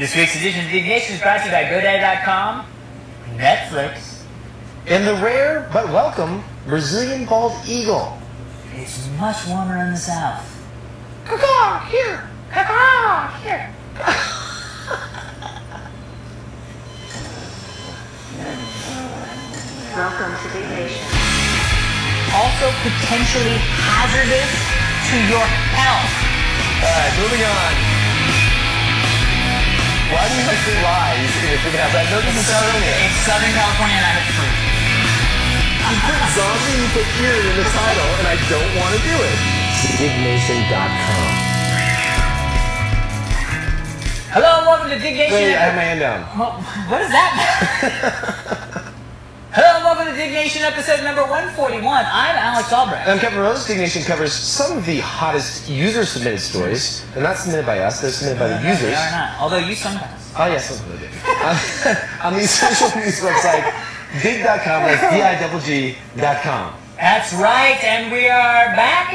This week's edition of Diggnation is brought to you by GoDaddy.com, Netflix. And the rare but welcome Brazilian bald eagle. It's much warmer in the south. Caw here. Caw here. Welcome to Big Nation. Also potentially hazardous to your health. Alright, moving on. Do you have flies in your freaking house? I know this is earlier. It's Southern California and I'm free. You put zombie, you put ear in the title, and I don't want to do it. Diggnation.com. Hello and welcome to Diggnation. Wait, I have my hand down. Well, what is that? Hello and welcome to Dig Nation episode number 141. I'm Alex Albrecht. I'm Kevin Rose. Diggnation covers some of the hottest user submitted stories. They're not submitted by us, they're submitted by the users. They are not, although you sometimes. Oh, yes, some of them do. on the social news website, digg.com, that's D-I-G-G.com. That's right, and we are back